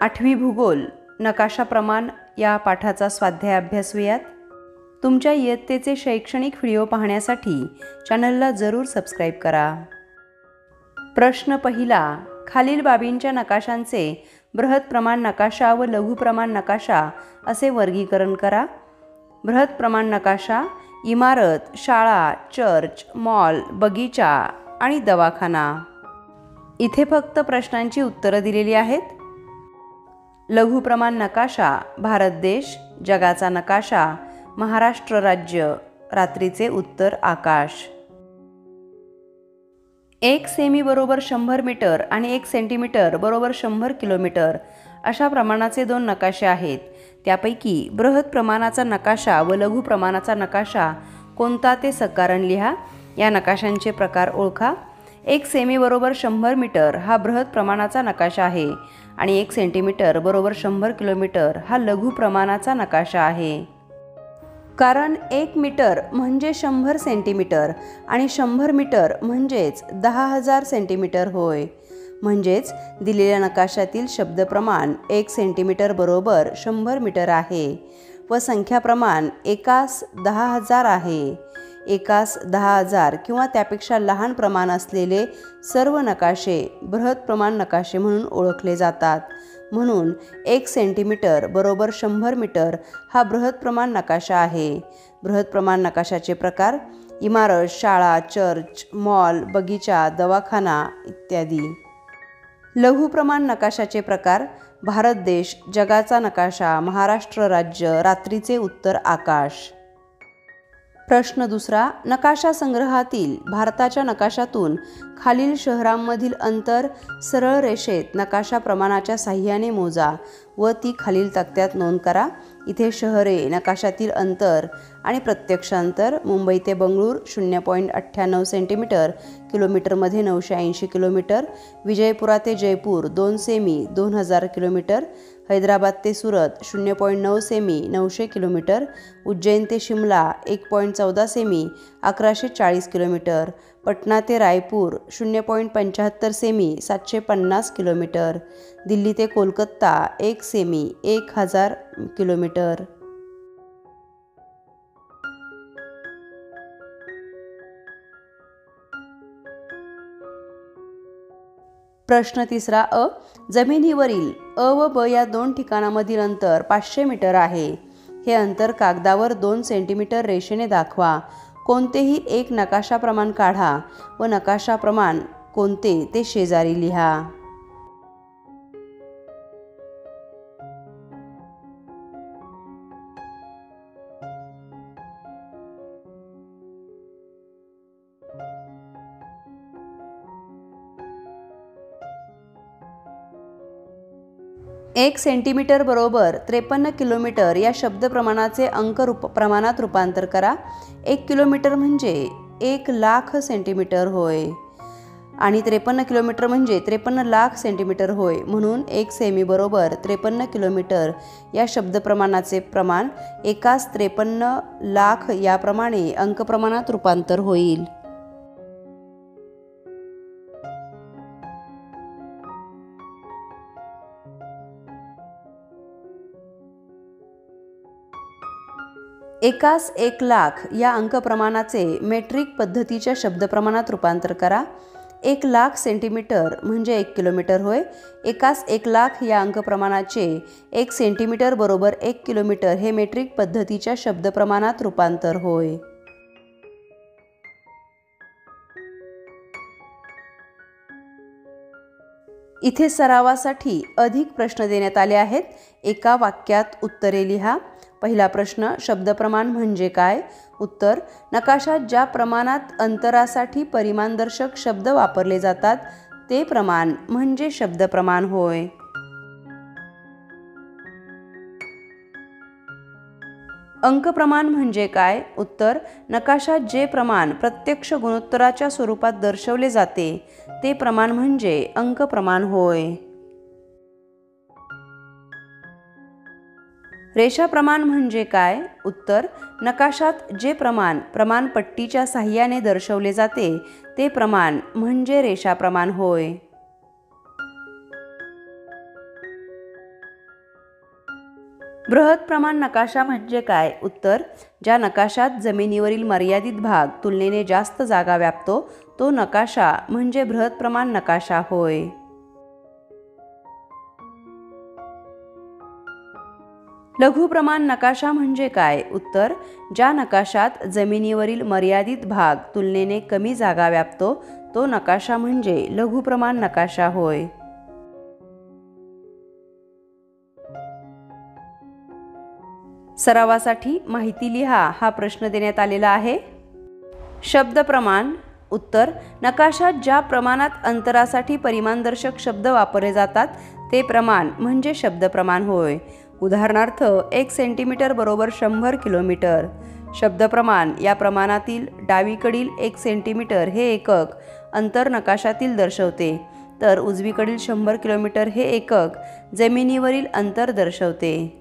आठवी भूगोल नकाशा प्रमाण या पाठाचा स्वाध्याय अभ्यासूयात तुमच्या इयत्तेचे शैक्षणिक व्हिडिओ पाहण्यासाठी चॅनलला जरूर सबस्क्राईब करा. प्रश्न पहिला खालील बाबींच्या नकाशांचे बृहत प्रमाण नकाशा व लघु प्रमाण नकाशा असे वर्गीकरण करा. बृहत प्रमाण नकाशा इमारत शाळा चर्च मॉल बगीचा आणि दवाखाना. इथे फक्त प्रश्नांची उत्तरं दिलेली आहेत. लघुप्रमाण नकाशा भारत देश जगाचा नकाशा महाराष्ट्र राज्य रात्रीचे उत्तर आकाश. एक सेमी बरोबर शंभर मीटर आणि एक सेंटीमीटर बरोबर शंभर किलोमीटर अशा प्रमाणाचे दोन नकाशे आहेत. त्यापैकी बृहत प्रमाणाचा नकाशा व लघु प्रमाणाचा नकाशा कोणता ते सकारण लिहा. या नकाशांचे प्रकार ओळखा. एक सेमी बरोबर शंभर मीटर हा बृहत प्रमाणाचा नकाशा आहे. आणि एक सेंटीमीटर बरोबर शंभर किलोमीटर हा लघु प्रमाणाचा नकाशा आहे. कारण एक मीटर म्हणजे शंभर सेंटीमीटर आणि शंभर मीटर म्हणजेच दहा हजार सेंटीमीटर होय. म्हणजेच दिलेल्या नकाशातील शब्दप्रमाण एक सेंटीमीटर बरोबर शंभर मीटर आहे व संख्याप्रमाण एकास दहा हजार आहे. एकास दहा हजार किंवा त्यापेक्षा लहान प्रमाण असलेले सर्व नकाशे बृहत प्रमाण नकाशे म्हणून ओळखले जातात. म्हणून एक सेंटीमीटर बरोबर शंभर मीटर हा बृहत प्रमाण नकाशा आहे. बृहत प्रमाण नकाशाचे प्रकार इमारत शाळा चर्च मॉल बगीचा दवाखाना इत्यादी. लघु प्रमाण नकाशाचे प्रकार भारत देश जगाचा नकाशा महाराष्ट्र राज्य रात्रीचे उत्तर आकाश. प्रश्न दुसरा नकाशा संग्रहातील भारताच्या नकाशातून खालील शहरांमधील अंतर सरळ रेषेत नकाशा प्रमाणाच्या साह्याने मोजा व ती खालील तक्त्यात नोंद करा. इथे शहरे नकाशातील अंतर आणि प्रत्यक्ष अंतर मुंबई ते बंगळूर शून्य पॉईंट अठ्ठ्याण्णव सेंटीमीटर किलोमीटरमध्ये नऊशे ऐंशी किलोमीटर विजयपुरा ते जयपूर दोन सेमी दोन हजार किलोमीटर हैदराबाद ते सुरत शून्य पॉईंट नऊ सेमी नऊशे किलोमीटर. उज्जैन ते शिमला एक पॉईंट चौदा सेमी अकराशे चाळीस किलोमीटर. पटना ते रायपूर शून्य पॉईंट पंच्याहत्तर सेमी सातशे पन्नास किलोमीटर. दिल्ली ते कोलकाता एक सेमी एक हजार किलोमीटर. प्रश्न तिसरा अ. जमिनीवरील अ व ब या दोन ठिकाणामधील अंतर पाचशे मीटर आहे. हे अंतर कागदावर दोन सेंटीमीटर रेषेने दाखवा. कोणतेही एक नकाशाप्रमाण काढा व नकाशाप्रमाण कोणते ते शेजारी लिहा. एक सेंटीमीटर बरोबर त्रेपन्न किलोमीटर या शब्दप्रमाणाचे अंक रूप प्रमाणात रूपांतर करा. एक किलोमीटर म्हणजे एक लाख सेंटीमीटर होय. आणि त्रेपन्न किलोमीटर म्हणजे त्रेपन्न लाख सेंटीमीटर होय. म्हणून एक सेमी बरोबर त्रेपन्न किलोमीटर या शब्दप्रमाणाचे प्रमाण एकाच त्रेपन्न लाख याप्रमाणे अंकप्रमाणात रूपांतर होईल. एकास एक लाख या अंकप्रमाणाचे मेट्रिक पद्धतीच्या शब्दप्रमाणात रूपांतर करा. एक लाख सेंटीमीटर म्हणजे एक किलोमीटर होय. एकास एक लाख या अंकप्रमाणाचे एक सेंटीमीटर बरोबर एक किलोमीटर हे मेट्रिक पद्धतीच्या शब्दप्रमाणात रूपांतर होय. इथे सरावासाठी अधिक प्रश्न देण्यात आले आहेत. एका वाक्यात उत्तरे लिहा. पहिला प्रश्न शब्दप्रमाण म्हणजे काय? उत्तर नकाशात ज्या प्रमाणात अंतरासाठी परिमाणदर्शक शब्द वापरले जातात ते प्रमाण म्हणजे शब्दप्रमाण होय. अंक प्रमाण म्हणजे काय? उत्तर नकाशात जे प्रमाण प्रत्यक्ष गुणोत्तराच्या स्वरूपात दर्शवले जाते ते प्रमाण म्हणजे अंक प्रमाण होय. रेषाप्रमाण म्हणजे काय? उत्तर नकाशात जे प्रमाण प्रमाणपट्टीच्या साह्याने दर्शवले जाते ते प्रमाण म्हणजे रेषाप्रमाण होय. बृहत प्रमाण नकाशा म्हणजे काय? उत्तर ज्या नकाशात जमिनीवरील मर्यादित भाग तुलनेने जास्त जागा व्यापतो तो नकाशा म्हणजे बृहत प्रमाण नकाशा होय. लघु प्रमाण नकाशा म्हणजे काय? उत्तर ज्या नकाशात जमिनीवरील मर्यादित भाग तुलनेने कमी जागा व्यापतो तो नकाशा म्हणजे लघु प्रमाण नकाशा होय. सरावासाठी माहिती लिहा हा प्रश्न देण्यात आलेला आहे. शब्द प्रमाण उत्तर नकाशात ज्या प्रमाणात अंतरासाठी परिमाणदर्शक शब्द वापरले जातात ते प्रमाण म्हणजे शब्द प्रमाण होय. उदाहरणार्थ एक सेंटीमीटर बरोबर शंभर किलोमीटर. शब्दप्रमाण या प्रमाणातील डावीकडील एक सेंटीमीटर हे एकक अंतर नकाशातील दर्शवते. तर उजवीकडील शंभर किलोमीटर हे एकक जमिनीवरील अंतर दर्शवते.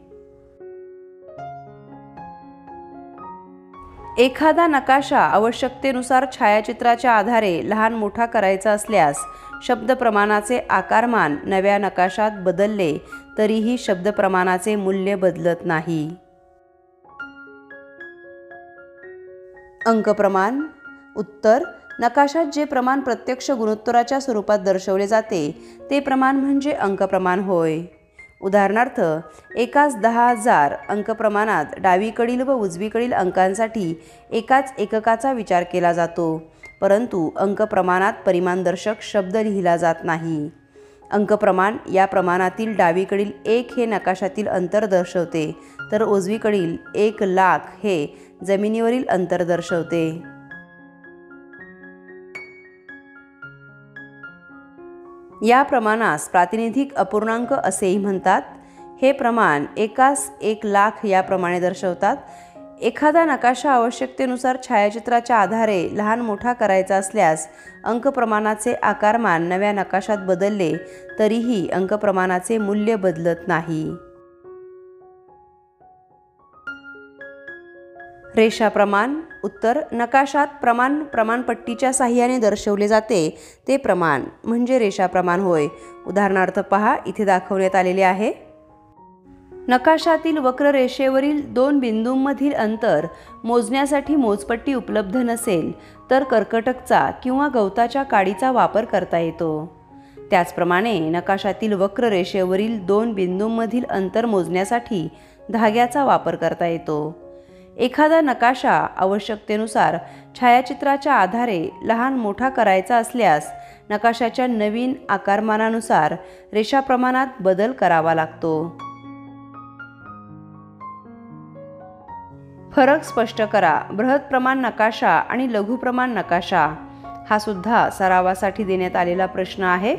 एखादा नकाशा आवश्यकतेनुसार छायाचित्राच्या आधारे लहान मोठा करायचा असल्यास शब्दप्रमाणाचे आकारमान नव्या नकाशात बदलले तरीही शब्दप्रमाणाचे मूल्य बदलत नाही. अंकप्रमाण उत्तर. नकाशात जे प्रमाण प्रत्यक्ष गुणोत्तराच्या स्वरूपात दर्शवले जाते ते प्रमाण म्हणजे अंकप्रमाण होय. उदाहरणार्थ एकाच दहा हजार अंकप्रमाणात डावीकडील व उजवीकडील अंकांसाठी एकाच एककाचा विचार केला जातो. परंतु अंकप्रमाणात परिमाणदर्शक शब्द लिहिला जात नाही. अंकप्रमाण या प्रमाणातील डावीकडील एक हे नकाशातील अंतर दर्शवते तर उजवीकडील एक लाख हे जमिनीवरील अंतर दर्शवते. या प्रमाणास प्रातिनिधिक अपूर्णांक असेही म्हणतात. हे प्रमाण एकास एक लाख याप्रमाणे दर्शवतात. एखादा नकाशा आवश्यकतेनुसार छायाचित्राच्या आधारे लहान मोठा करायचा असल्यास अंकप्रमाणाचे आकारमान नव्या नकाशात बदलले तरीही अंकप्रमाणाचे मूल्य बदलत नाही. रेषा प्रमाण उत्तर नकाशात प्रमाण प्रमाणपट्टीच्या साह्याने दर्शवले जाते. ते प्रमाण म्हणजे रेषा प्रमाण होय. उदाहरणार्थ पहा इथे दाखवण्यात आलेले आहे. नकाशातील वक्ररेषेवरील दोन बिंदूंमधील अंतर मोजण्यासाठी मोजपट्टी उपलब्ध नसेल तर कर्कटकचा किंवा गवताच्या काडीचा वापर करता येतो. त्याचप्रमाणे नकाशातील वक्ररेषेवरील दोन बिंदूंमधील अंतर मोजण्यासाठी धाग्याचा वापर करता येतो. एखादा नकाशा आवश्यकतेनुसार छायाचित्राच्या आधारे लहान मोठा करायचा असल्यास नकाशाच्या नवीन आकारमानानुसार रेषाप्रमाणात बदल करावा लागतो. फरक स्पष्ट करा. बृहत प्रमाण नकाशा आणि लघु प्रमाण नकाशा. हा सुद्धा सरावासाठी देण्यात आलेला प्रश्न आहे.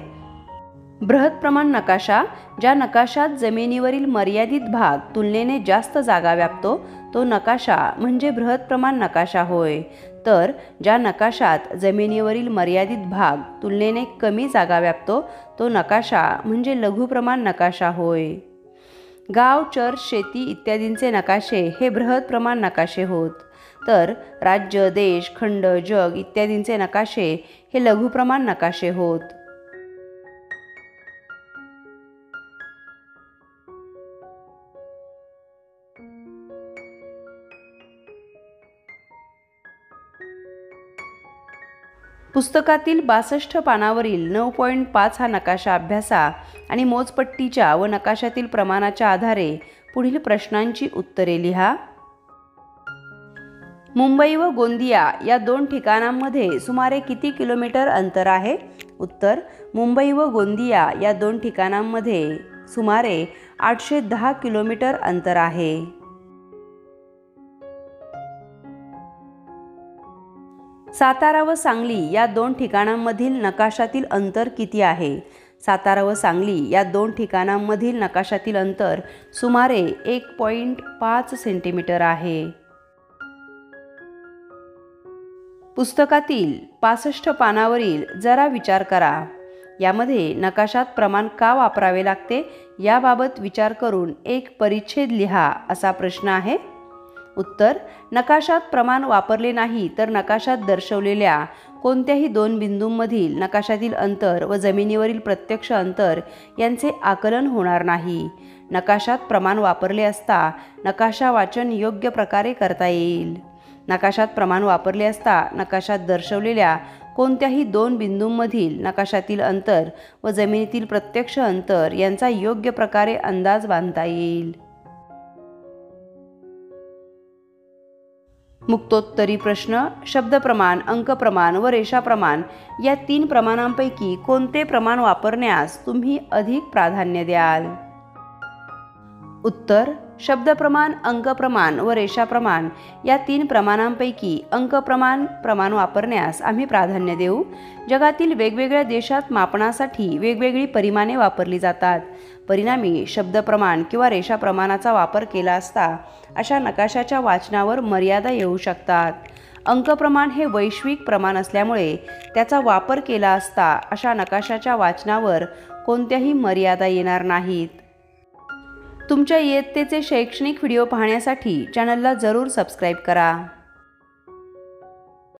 बृहत प्रमाण नकाशा ज्या नकाशात जमिनीवरील मर्यादित भाग तुलनेने जास्त जागा व्यापतो तो नकाशा म्हणजे बृहत प्रमाण नकाशा होय. तर ज्या नकाशात जमिनीवरील मर्यादित भाग तुलनेने कमी जागा व्यापतो तो नकाशा म्हणजे लघु प्रमाण नकाशा होय. गाव चर्च शेती इत्यादींचे नकाशे हे बृहत प्रमाण नकाशे होत. तर राज्य देश खंड जग इत्यादींचे नकाशे हे लघुप्रमाण नकाशे होत. पुस्तकातील बासष्ट पानावरील नऊ पॉईंट पाच हा नकाशा अभ्यासा आणि मोजपट्टीच्या व नकाशातील प्रमाणाच्या आधारे पुढील प्रश्नांची उत्तरे लिहा. मुंबई व गोंदिया या दोन ठिकाणांमध्ये सुमारे किती किलोमीटर अंतर आहे? उत्तर मुंबई व गोंदिया या दोन ठिकाणांमध्ये सुमारे आठशे दहा किलोमीटर अंतर आहे. सातारा व सांगली या दोन ठिकाणांमधील नकाशातील अंतर किती आहे? सातारा व सांगली या दोन ठिकाणांमधील नकाशातील अंतर सुमारे एक पॉईंट पाच सेंटीमीटर आहे. पुस्तकातील पासष्ट पानावरील जरा विचार करा. यामध्ये नकाशात प्रमाण का वापरावे लागते? याबाबत विचार करून एक परिच्छेद लिहा असा प्रश्न आहे. उत्तर नकाशात प्रमाण वापरले नाही तर नकाशात दर्शवलेल्या कोणत्याही दोन बिंदूंमधील नकाशातील अंतर व जमिनीवरील प्रत्यक्ष अंतर यांचे आकलन होणार नाही. नकाशात प्रमाण वापरले असता नकाशा वाचन योग्य प्रकारे करता येईल. नकाशात प्रमाण वापरले असता नकाशात दर्शवलेल्या कोणत्याही दोन बिंदूंमधील नकाशातील अंतर व जमिनीतील प्रत्यक्ष अंतर यांचा योग्य प्रकारे अंदाज बांधता येईल. मुक्तोत्तरी प्रश्न शब्दप्रमाण अंकप्रमाण व रेषाप्रमाण या तीन प्रमाणांपैकी कोणते प्रमाण वापरण्यास तुम्ही अधिक प्राधान्य द्याल? उत्तर शब्दप्रमाण अंकप्रमाण व रेषाप्रमाण या तीन प्रमाणांपैकी अंकप्रमाण प्रमाण वापरण्यास आम्ही प्राधान्य देऊ. जगातील वेगवेगळ्या देशात मापनासाठी वेगवेगळी परिमाणे वापरली जातात. परिणामी शब्दप्रमाण किंवा रेषाप्रमाणाचा वापर केला असता अशा नकाशाच्या वाचनावर मर्यादा येऊ शकतात. अंकप्रमाण हे वैश्विक प्रमाण असल्यामुळे त्याचा वापर केला असता अशा नकाशाच्या वाचनावर कोणत्याही मर्यादा येणार नाहीत. तुमच्या इयत्तेचे शैक्षणिक व्हिडिओ पाहण्यासाठी चॅनलला जरूर सबस्क्राईब करा.